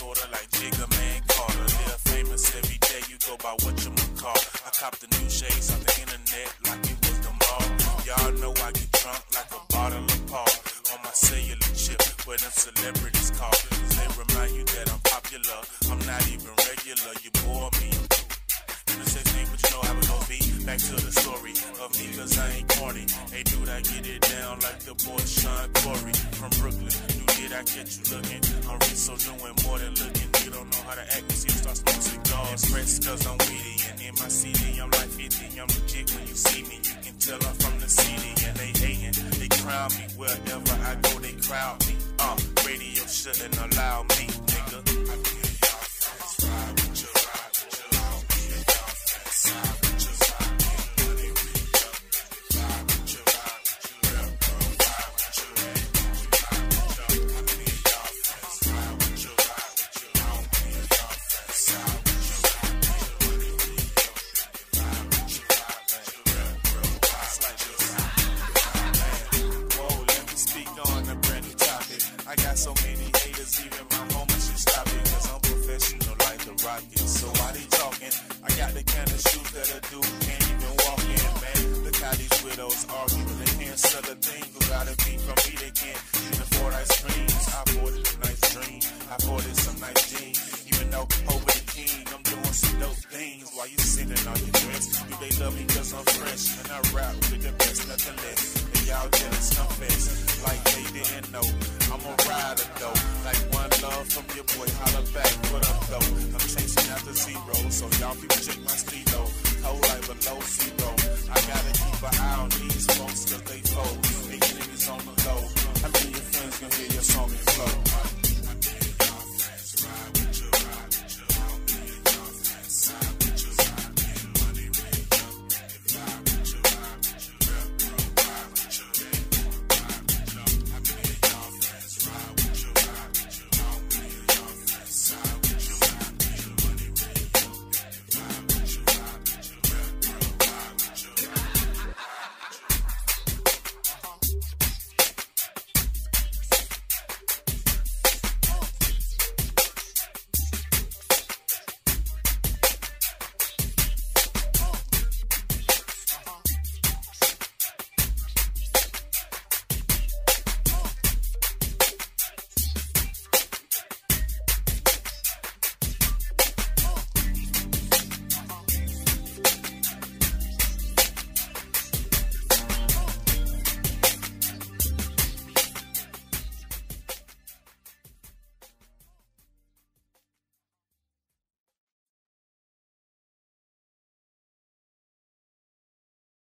sorta like Jigga Man Carter. Live famous every day, you go by what you call. I cop the new shades off the internet like it was the mall. Y'all know I get drunk like a bottle of Paul. On my cellular chip, where them celebrities call. They remind you that I'm popular. I'm not even regular, you bore me. I'm the 16, but you know how it gon' be. Back to the story of me, cause I ain't corny. Hey, dude, I get it down like the boy Shawn Corey from Brooklyn. Dude, I catch you looking? I'm rich, so doing more than looking. You don't know how to act, you see, start smoking cigars. Impressed cause I'm witty, and in my CD, I'm like 50. I'm legit when you see me. You can tell I'm from the city, and they hating. They crown me wherever I go, they crowd me. Uh, radio shouldn't allow me, so many haters, even my homies should stop it. Cause I'm professional like the Rockets. So why they talking? I got the kind of shoes that a dude can't even walk in, man. Look how these widows argue. They can't sell a thing. Who gotta be from me? They can't even afford ice creams. I bought it a nice dream. I bought it some nice jeans. Even though over the king, I'm doing some dope things. Why you sitting on your dress? Do they love me cause I'm fresh? And I rap with the best, nothing less. And y'all jealous, confess. from your boy, holla back, what up though? I'm